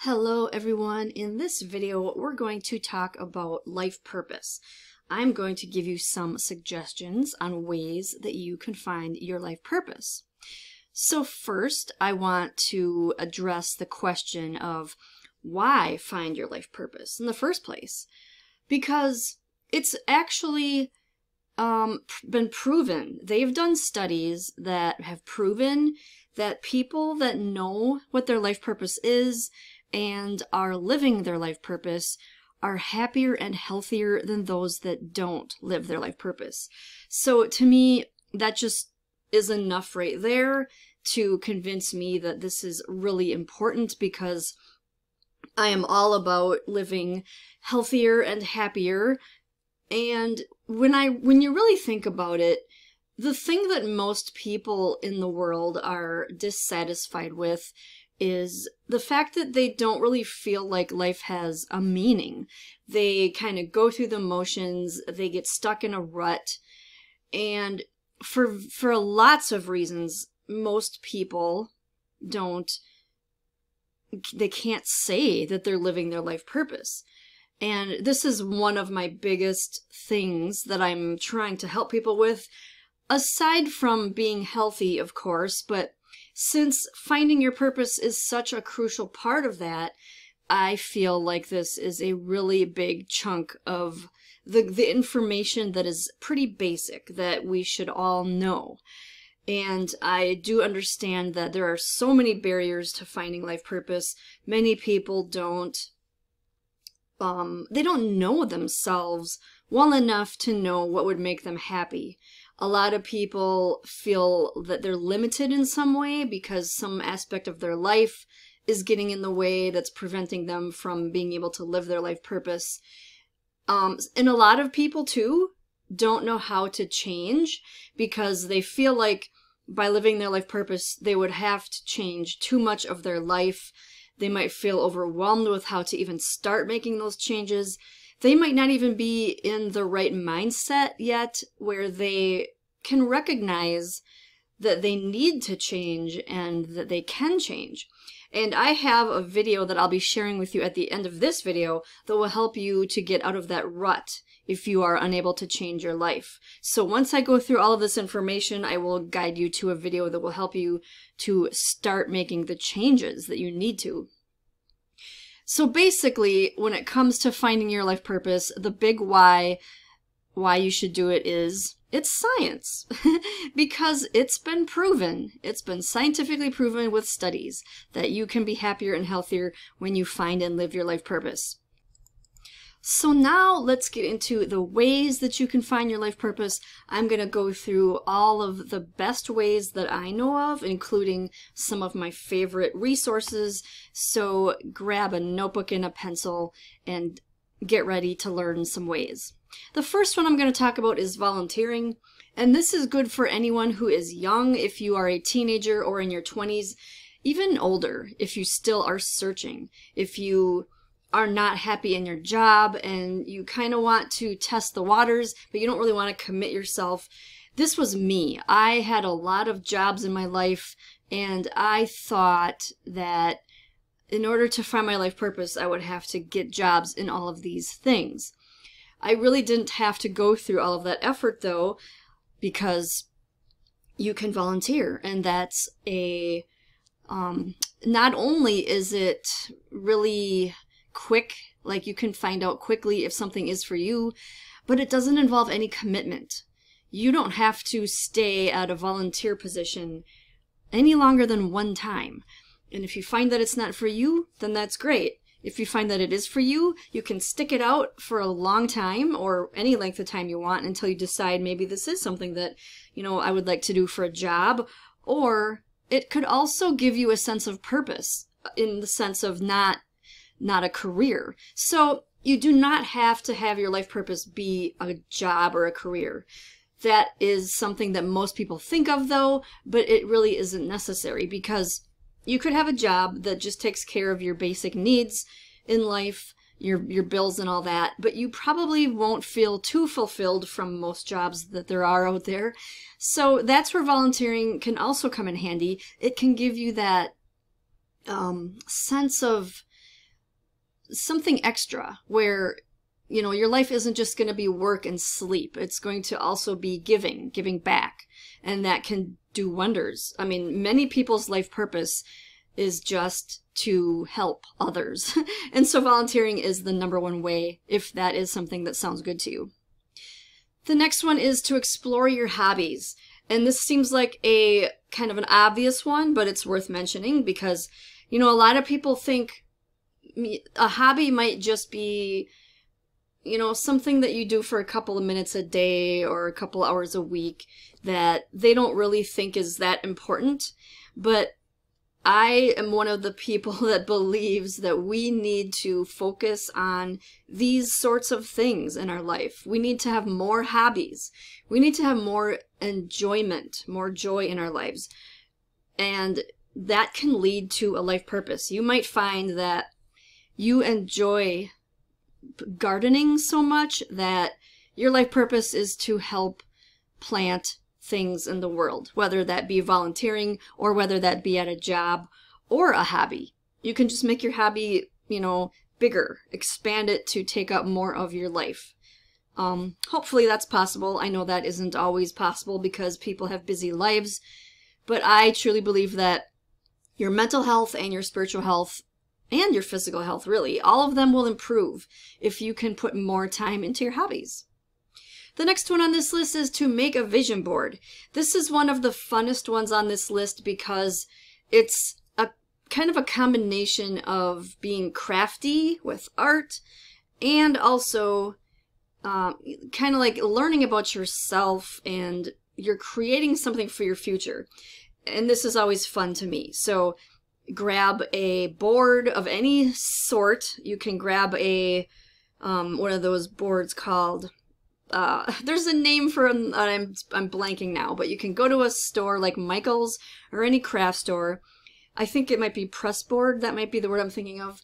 Hello everyone, in this video we're going to talk about life purpose. I'm going to give you some suggestions on ways that you can find your life purpose. So first I want to address the question of why find your life purpose in the first place. Because it's actually um, been proven. They've done studies that have proven that people that know what their life purpose is and are living their life purpose are happier and healthier than those that don't live their life purpose. So to me, that just is enough right there to convince me that this is really important because I am all about living healthier and happier. And when I when you really think about it, the thing that most people in the world are dissatisfied with is the fact that they don't really feel like life has a meaning. They kind of go through the motions, they get stuck in a rut, and for for lots of reasons, most people don't they can't say that they're living their life purpose. And this is one of my biggest things that I'm trying to help people with aside from being healthy, of course, but since finding your purpose is such a crucial part of that, I feel like this is a really big chunk of the, the information that is pretty basic that we should all know. And I do understand that there are so many barriers to finding life purpose. Many people don't, um, they don't know themselves well enough to know what would make them happy a lot of people feel that they're limited in some way because some aspect of their life is getting in the way that's preventing them from being able to live their life purpose. Um, and a lot of people too don't know how to change because they feel like by living their life purpose, they would have to change too much of their life. They might feel overwhelmed with how to even start making those changes they might not even be in the right mindset yet where they can recognize that they need to change and that they can change. And I have a video that I'll be sharing with you at the end of this video that will help you to get out of that rut if you are unable to change your life. So once I go through all of this information, I will guide you to a video that will help you to start making the changes that you need to. So basically, when it comes to finding your life purpose, the big why why you should do it is it's science because it's been proven it's been scientifically proven with studies that you can be happier and healthier when you find and live your life purpose so now let's get into the ways that you can find your life purpose. I'm going to go through all of the best ways that I know of, including some of my favorite resources. So grab a notebook and a pencil and get ready to learn some ways. The first one I'm going to talk about is volunteering. And this is good for anyone who is young, if you are a teenager or in your 20s, even older, if you still are searching. If you are not happy in your job and you kind of want to test the waters, but you don't really want to commit yourself. This was me. I had a lot of jobs in my life and I thought that in order to find my life purpose, I would have to get jobs in all of these things. I really didn't have to go through all of that effort though, because you can volunteer and that's a um, not only is it really quick, like you can find out quickly if something is for you, but it doesn't involve any commitment. You don't have to stay at a volunteer position any longer than one time. And if you find that it's not for you, then that's great. If you find that it is for you, you can stick it out for a long time or any length of time you want until you decide maybe this is something that, you know, I would like to do for a job. Or it could also give you a sense of purpose in the sense of not not a career. So you do not have to have your life purpose be a job or a career. That is something that most people think of though, but it really isn't necessary because you could have a job that just takes care of your basic needs in life, your your bills and all that, but you probably won't feel too fulfilled from most jobs that there are out there. So that's where volunteering can also come in handy. It can give you that um, sense of something extra where you know your life isn't just going to be work and sleep. It's going to also be giving giving back. And that can do wonders. I mean many people's life purpose is just to help others. And so volunteering is the number one way if that is something that sounds good to you. The next one is to explore your hobbies. And this seems like a kind of an obvious one but it's worth mentioning because you know a lot of people think a hobby might just be you know, something that you do for a couple of minutes a day or a couple hours a week that they don't really think is that important. But I am one of the people that believes that we need to focus on these sorts of things in our life. We need to have more hobbies. We need to have more enjoyment, more joy in our lives. And that can lead to a life purpose. You might find that you enjoy gardening so much that your life purpose is to help plant things in the world, whether that be volunteering or whether that be at a job or a hobby. You can just make your hobby, you know, bigger, expand it to take up more of your life. Um, hopefully that's possible. I know that isn't always possible because people have busy lives, but I truly believe that your mental health and your spiritual health and your physical health, really. All of them will improve if you can put more time into your hobbies. The next one on this list is to make a vision board. This is one of the funnest ones on this list because it's a kind of a combination of being crafty with art and also uh, kind of like learning about yourself and you're creating something for your future. And this is always fun to me. So grab a board of any sort. You can grab a um, one of those boards called. Uh, there's a name for them. I'm I'm blanking now, but you can go to a store like Michaels or any craft store. I think it might be press board. That might be the word I'm thinking of.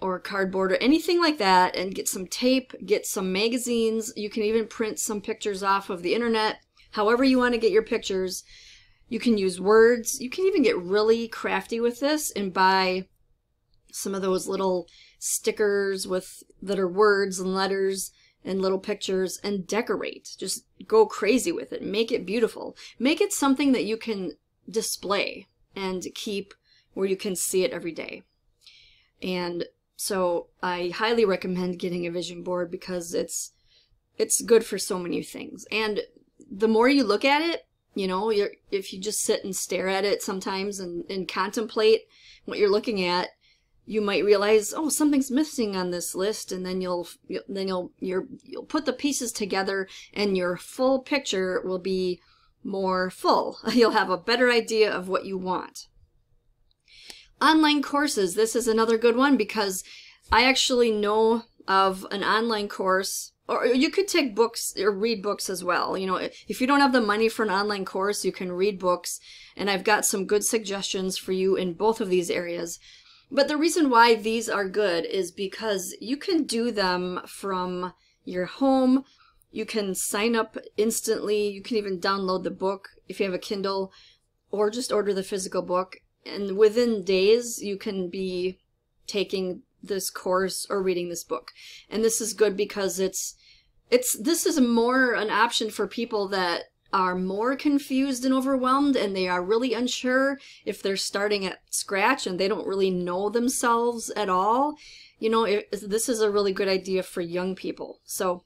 Or cardboard or anything like that, and get some tape, get some magazines. You can even print some pictures off of the internet. However, you want to get your pictures you can use words. You can even get really crafty with this and buy some of those little stickers with that are words and letters and little pictures and decorate. Just go crazy with it. Make it beautiful. Make it something that you can display and keep where you can see it every day. And so I highly recommend getting a vision board because it's it's good for so many things. And the more you look at it, you know, if you just sit and stare at it sometimes and, and contemplate what you're looking at, you might realize, oh, something's missing on this list, and then you'll then you'll you you'll put the pieces together, and your full picture will be more full. You'll have a better idea of what you want. Online courses. This is another good one because I actually know of an online course or you could take books or read books as well. You know, if you don't have the money for an online course, you can read books. And I've got some good suggestions for you in both of these areas. But the reason why these are good is because you can do them from your home. You can sign up instantly. You can even download the book if you have a Kindle or just order the physical book. And within days, you can be taking this course or reading this book. And this is good because it's it's this is more an option for people that are more confused and overwhelmed and they are really unsure if they're starting at scratch and they don't really know themselves at all. You know, it, this is a really good idea for young people. So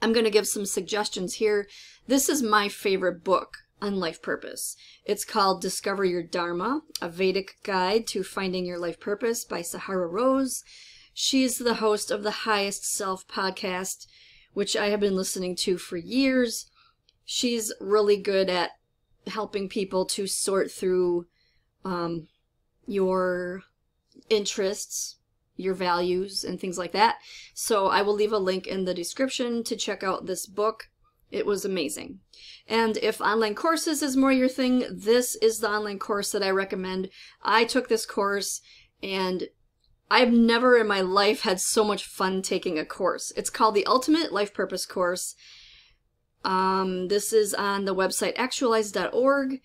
I'm going to give some suggestions here. This is my favorite book on life purpose. It's called Discover Your Dharma, a Vedic guide to finding your life purpose by Sahara Rose. She's the host of the Highest Self podcast which I have been listening to for years. She's really good at helping people to sort through um, your interests, your values, and things like that. So I will leave a link in the description to check out this book. It was amazing. And if online courses is more your thing, this is the online course that I recommend. I took this course and I've never in my life had so much fun taking a course. It's called the Ultimate Life Purpose Course. Um, this is on the website actualized.org.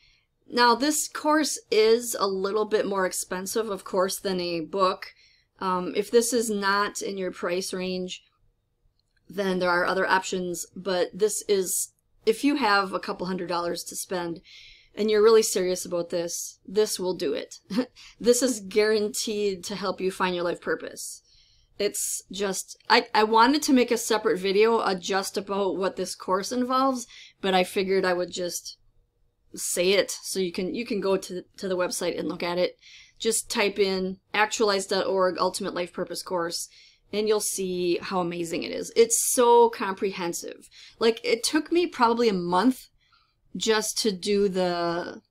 Now, this course is a little bit more expensive, of course, than a book. Um, if this is not in your price range, then there are other options, but this is, if you have a couple hundred dollars to spend and you're really serious about this, this will do it. this is guaranteed to help you find your life purpose. It's just, I, I wanted to make a separate video uh, just about what this course involves, but I figured I would just say it so you can you can go to, to the website and look at it. Just type in actualized.org ultimate life purpose course and you'll see how amazing it is. It's so comprehensive. Like it took me probably a month just to do the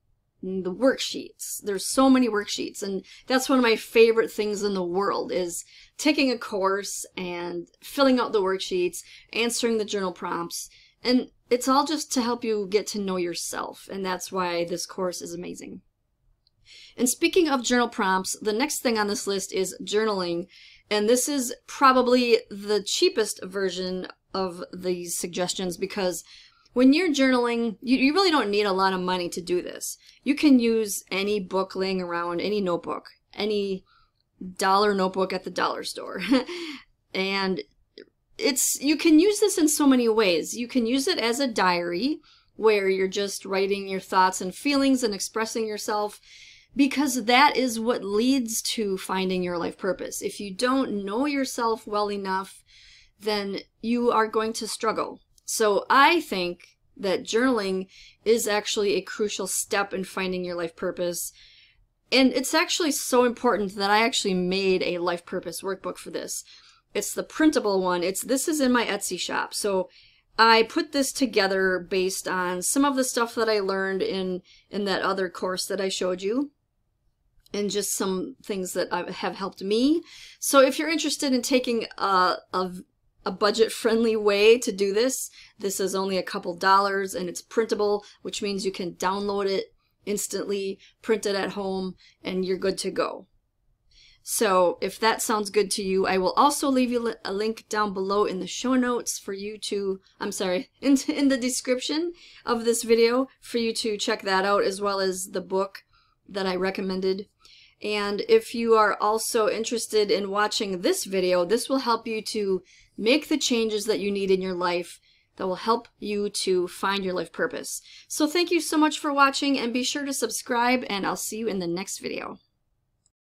the worksheets. There's so many worksheets and that's one of my favorite things in the world is taking a course and filling out the worksheets, answering the journal prompts, and it's all just to help you get to know yourself, and that's why this course is amazing. And speaking of journal prompts, the next thing on this list is journaling, and this is probably the cheapest version of these suggestions because when you're journaling, you, you really don't need a lot of money to do this. You can use any book laying around, any notebook, any dollar notebook at the dollar store. and it's you can use this in so many ways. You can use it as a diary where you're just writing your thoughts and feelings and expressing yourself because that is what leads to finding your life purpose. If you don't know yourself well enough, then you are going to struggle. So I think that journaling is actually a crucial step in finding your life purpose. And it's actually so important that I actually made a life purpose workbook for this. It's the printable one. It's this is in my Etsy shop. So I put this together based on some of the stuff that I learned in in that other course that I showed you and just some things that have helped me. So if you're interested in taking a, a, a budget-friendly way to do this, this is only a couple dollars and it's printable, which means you can download it instantly, print it at home, and you're good to go. So if that sounds good to you, I will also leave you a link down below in the show notes for you to, I'm sorry, in, in the description of this video for you to check that out as well as the book that I recommended. And if you are also interested in watching this video, this will help you to make the changes that you need in your life that will help you to find your life purpose. So thank you so much for watching and be sure to subscribe and I'll see you in the next video.